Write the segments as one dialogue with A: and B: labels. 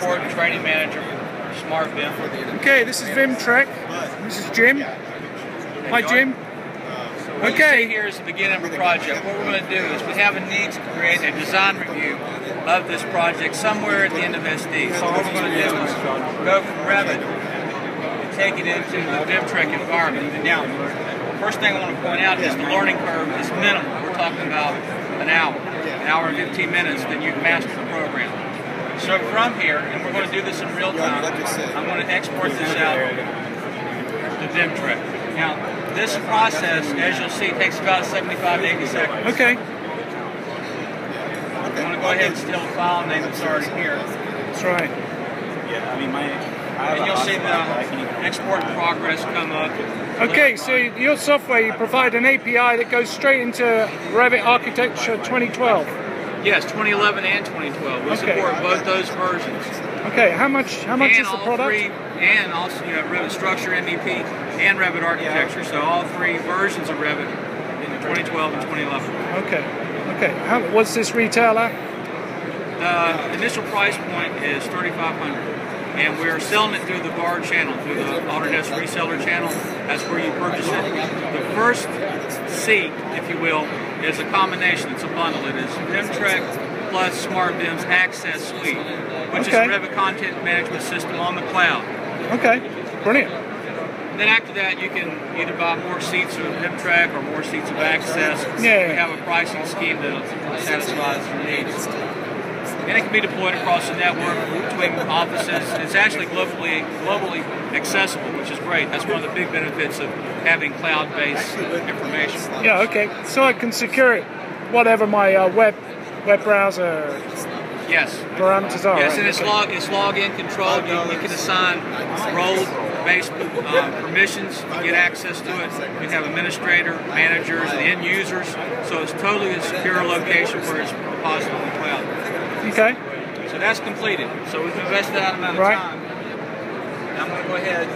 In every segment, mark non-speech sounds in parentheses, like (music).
A: Training Manager for Smart BIM.
B: Okay, this is VimTrek. This is Jim. Hi, Jim.
A: What
B: Okay.
A: here is the beginning of a project. What we're going to do is we have a need to create a design review of this project somewhere at the end of SD. So what we're going to do is go from Revit and take it into the VimTrek environment. Now, first thing I want to point out is the learning curve is minimal. We're talking about an hour, an hour and 15 minutes, then you've mastered the program. So from here, and we're going to do this in real time, I'm going to export this out to VimTrek. Now, this process, as you'll see, takes about 75 to 80 seconds.
B: Okay,
A: I'm going to go ahead and steal the file name that's already here.
B: that's right.
C: Yeah, I mean, my.
A: And you'll see the export progress come up.
B: Okay, so your software, you provide an API that goes straight into Revit Architecture 2012.
A: Yes, 2011 and 2012. We
B: Okay.
A: support both those versions.
B: Okay, how much? How much
A: and
B: is the
A: all
B: product?
A: three, and also you know, Revit Structure, MEP, and Revit Architecture. So all three versions of Revit in 2012 and 2011.
B: Okay, okay. How, what's this retail at?
A: The initial price point is 3500 and we're selling it through the VAR channel, through the Autodesk reseller channel. That's where you purchase it. The first seat, if you will, is a combination. It's a bundle. It is VimTrek plus Smart BIM's Access Suite, which
B: Okay.
A: is a Revit content management system on the cloud.
B: Okay, brilliant.
A: And then after that, you can either buy more seats of VimTrek or more seats of Access.
B: Yeah.
A: We have a pricing scheme that satisfies your needs. And it can be deployed across the network between offices. It's actually globally globally accessible, which is great. That's one of the big benefits of having cloud-based information.
B: Yeah, okay. So I can secure it, whatever my uh, web web browser
A: Yes.
B: parameters are.
A: Yes, and it's log it's login controlled. You, you can assign role-based um, permissions to get access to it. You have administrator, managers, and end users. So it's totally a secure location where it's repository on the cloud.
B: Okay,
A: So that's completed. So we've invested that amount of
B: Right.
A: time. Now I'm going to go ahead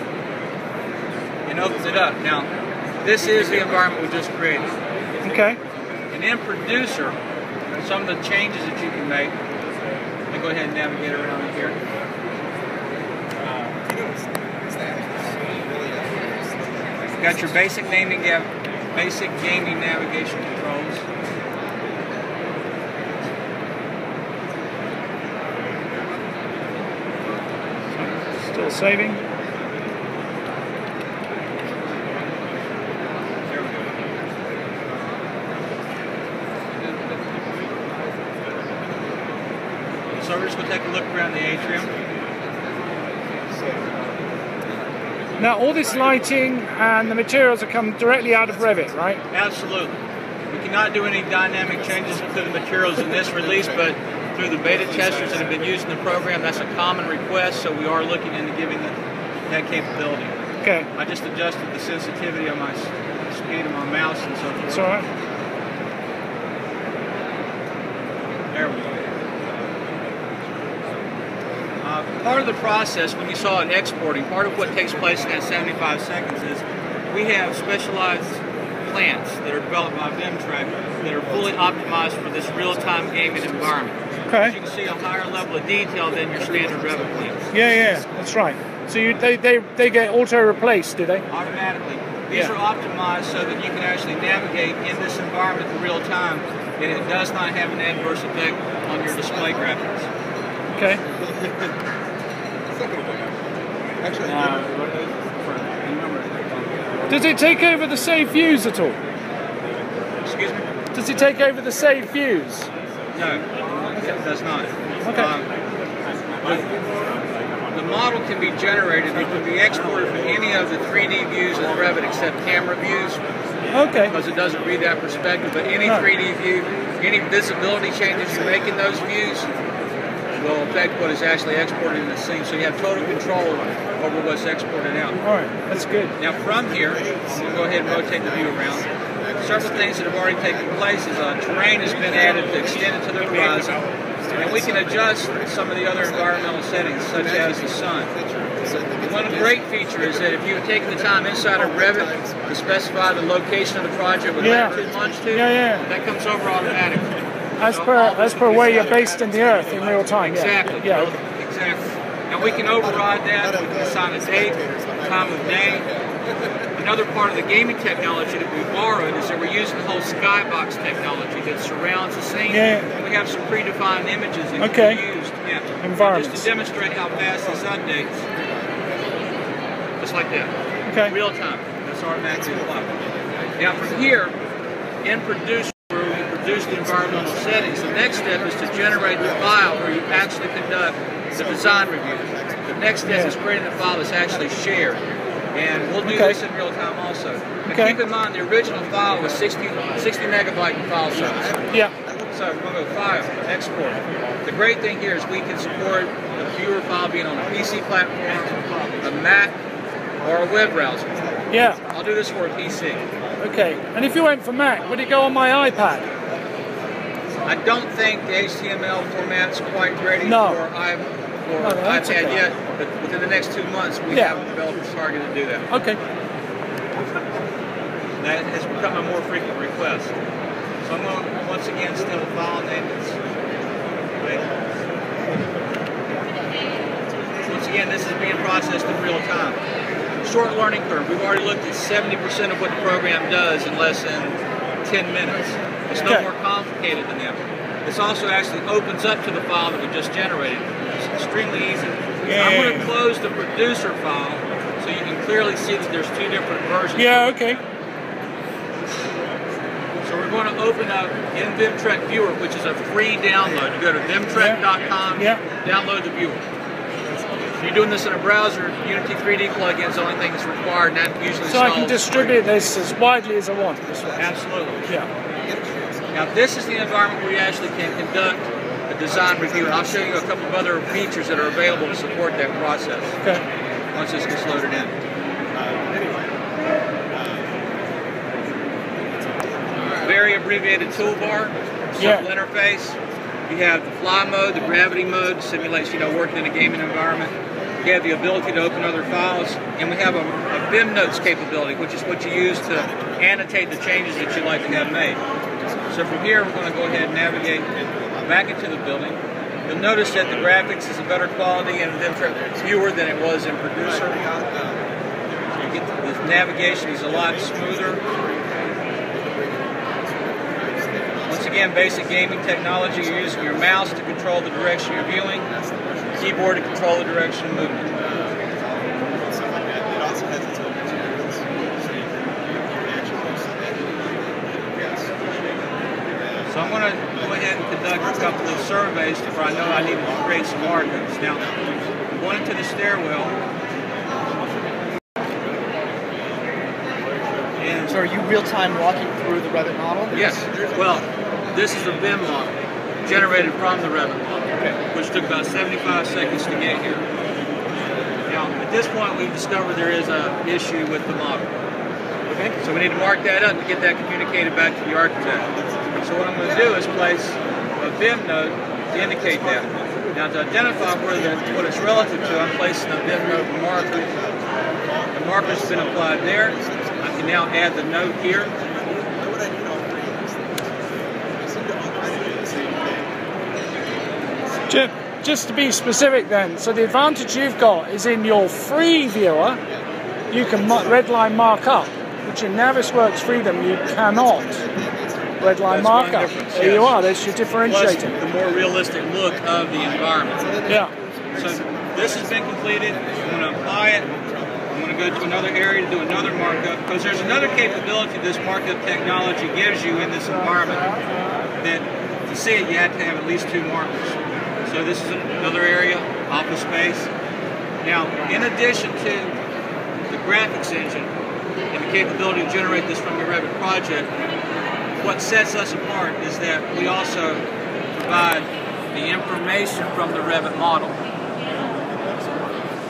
A: and open it up. Now, this is the environment we just created.
B: okay.
A: And in Producer, some of the changes that you can make. Let me go ahead and navigate around here. Got your basic naming, basic gaming navigation
B: Still saving.
A: There we go. So we're just going to take a look around the atrium.
B: Now all this lighting and the materials are come directly out of Revit, right?
A: Absolutely. We cannot do any dynamic changes to the materials in this release, but through the beta testers that have been using the program, that's a common request, so we are looking into giving that, that capability.
B: Okay,
A: I just adjusted the sensitivity on my speed of my mouse and so forth.
B: it's all right.
A: There we go. Uh, part of the process, when you saw it exporting, part of what takes place in that 75 seconds is we have specialized plants that are developed by VimTrek that are fully optimized for this real-time gaming environment. As you
B: Okay.
A: can see, a higher level of detail than your standard Revit plants.
B: Yeah, yeah, that's right. So you, they, they, they get auto replaced, do they?
A: automatically. These
B: Yeah.
A: are optimized so that you can actually navigate in this environment in real time and it does not have an adverse effect on your display graphics.
B: Okay. (laughs) Does it take over the save views at all?
A: Excuse me?
B: Does it take over the save views?
A: No, it does not.
B: Okay.
A: Um, the, model can be generated, it can be exported from any of the 3D views in Revit except camera views
B: Okay.
A: because it doesn't read that perspective. But any
B: No.
A: 3D view, any visibility changes you make in those views will affect what is actually exported in the scene. So you have total control over what's exported out.
B: All right, that's good.
A: Now from here, to go ahead and rotate the view around. Several things that have already taken place is uh, terrain has been added to extend it to the horizon, and we can adjust some of the other environmental settings, such as the sun. One great feature is that if you've taken the time inside of Revit to specify the location of the project with
B: Yeah.
A: latitude and longitude,
B: Yeah, yeah.
A: that comes over automatically.
B: As per as per where you're based in the earth in real time.
A: Exactly.
B: Yeah. okay.
A: Exactly. Now we can override that. We can assign a date, time of day. Another part of the gaming technology that we borrowed is that we're using the whole skybox technology that surrounds the scene.
B: Yeah.
A: And we have some predefined images that
B: Okay.
A: can be used. Yeah.
B: Environments.
A: Just to demonstrate how fast this updates. Just like that.
B: Okay.
A: Real time. That's automatically applied. Now from here, in Producer, where we produce the environmental settings, the next step is to generate the file where you actually conduct the design review. The next step is creating the file that's actually shared. And we'll do
B: Okay.
A: this in real time also. Now
B: Okay.
A: keep in mind the original file was 60, 60 megabyte in file size.
B: Yeah.
A: So we're going to go file, export. The great thing here is we can support the viewer file being on a PC platform, a Mac, or a web browser.
B: Yeah.
A: I'll do this for a PC.
B: Okay. And if you went for Mac, would it go on my iPad?
A: I don't think the HTML format's quite ready
B: No.
A: for, i for
B: No, that's
A: iPad
B: okay.
A: yet, but within the next two months, we
B: Yeah.
A: have developers targeted to do that.
B: Okay.
A: That has become a more frequent request. So I'm going to, once again, still file name is. Once again, this is being processed in real time. Short learning curve. We've already looked at 70% of what the program does in less than 10 minutes. It's no
B: Okay.
A: more complicated than that. This also actually opens up to the file that we just generated. Extremely easy.
B: Yeah.
A: I'm going to close the producer file so you can clearly see that there's two different versions.
B: Yeah. Okay.
A: So we're going to open up in VimTrek Viewer, which is a free download. You go to vimtrek.com,
B: Yeah.
A: download the viewer. If you're doing this in a browser, Unity 3D plugin is the only thing that's required, and that usually
B: So I can distribute this as widely as I want.
A: Absolutely.
B: Yeah.
A: Now this is the environment where you actually can conduct design review, and I'll show you a couple of other features that are available to support that process
B: Okay.
A: once this gets loaded in. Uh, uh, very abbreviated toolbar, simple
B: Yeah.
A: interface. You have the fly mode, the gravity mode, simulates you know working in a gaming environment. You have the ability to open other files, and we have a, a Vim Notes capability, which is what you use to annotate the changes that you'd like to have made. So from here, we're going to go ahead and navigate back into the building. You'll notice that the graphics is a better quality and VimTrek Viewer than it was in Producer. You get the, the navigation is a lot smoother. Once again, basic gaming technology. You're using your mouse to control the direction you're viewing, keyboard to control the direction of movement. So I'm going to go ahead and conduct a couple of surveys where I know I need to create some markers. Now, going into the stairwell. And
C: So are you real time walking through the Revit model?
A: Yes. Well, this is a BIM model generated from the Revit model, which took about 75 seconds to get here. Now, at this point, we've discovered there is a issue with the model.
C: Okay.
A: So we need to mark that up and get that communicated back to the architect. So what I'm going to do is place a Vim node to indicate that. Now to identify where the, what it's relative to, I'm placing a Vim node marker. The marker's been applied there. I can now add the node here.
B: Ju- Just to be specific then, so the advantage you've got is in your free viewer, you can ma- mark markup, which in Navisworks Freedom you cannot redline markup. There you are, that's your
A: Plus
B: differentiator.
A: the more realistic look of the environment.
B: Yeah.
A: So this has been completed. I'm going to apply it. I'm going to go to another area to do another markup because there's another capability this markup technology gives you in this environment that to see it you have to have at least two markers. So this is another area, office space. Now, in addition to the graphics engine and the capability to generate this from your Revit project, what sets us apart is that we also provide the information from the Revit model.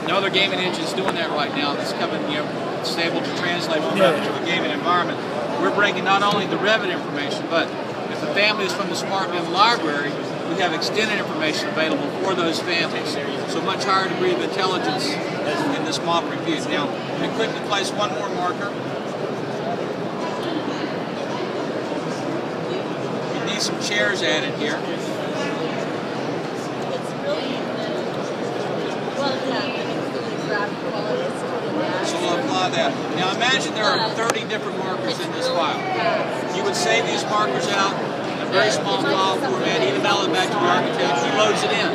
A: No other gaming engine is doing that right now. That's coming, you know, it's able to translate from
B: Yeah.
A: Revit to a gaming environment. We're bringing not only the Revit information, but if the family is from the SmartBIM library, we have extended information available for those families. So much higher degree of intelligence in this mock review. Now, we quickly place one more marker. We need some chairs added here. So we'll apply that. Now imagine there are 30 different markers in this file. You would save these markers out, very small file format, email it back to the architect, he loads it in.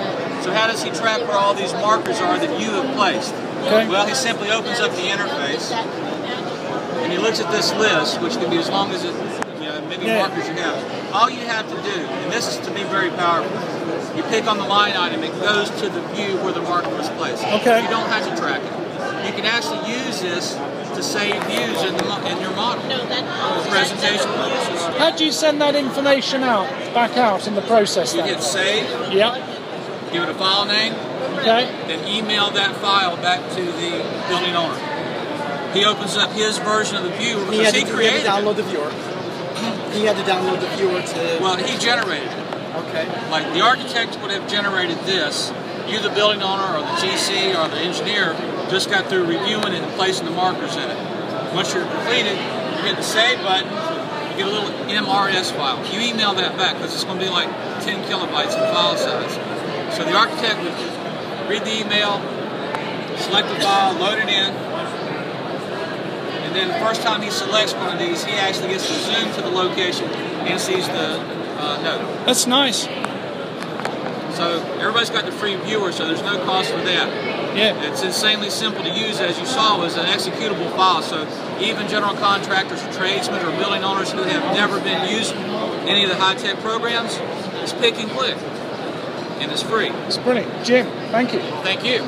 A: So how does he track where all these markers are that you have placed?
B: Okay.
A: Well, he simply opens up the interface and he looks at this list, which can be as long as it, you know, many
B: Yeah.
A: markers you have. All you have to do, and this is to me very powerful, you pick on the line item, it goes to the view where the marker was placed.
B: Okay.
A: You don't have to track it. You can actually use this to save views in, the, in your model. The presentation purposes.
B: How do you send that information out, back out in the process
A: You
B: then?
A: hit save,
B: Yeah.
A: give it a file name,
B: Okay.
A: then email that file back to the building owner. He opens up his version of the view
C: He had,
A: because he,
C: to, he had
A: created
C: to download
A: it.
C: the viewer. He had to download the viewer to.
A: Well, he generated it.
C: okay.
A: Like the architect would have generated this. You, the building owner, or the GC, or the engineer, just got through reviewing it and placing the markers in it. Once you're completed, you hit the save button. You get a little MRS file. You email that back because it's going to be like 10 kilobytes in file size. So the architect would read the email, select the file, load it in, and then the first time he selects one of these, he actually gets to zoom to the location and sees the uh, note.
B: That's nice.
A: So everybody's got the free viewer, so there's no cost for that.
B: Yeah.
A: It's insanely simple to use, as you saw, as an executable file. So even general contractors or tradesmen or building owners who have never been using any of the high-tech programs, it's pick and click, and it's free.
B: It's brilliant. Jim, thank you.
A: Thank you.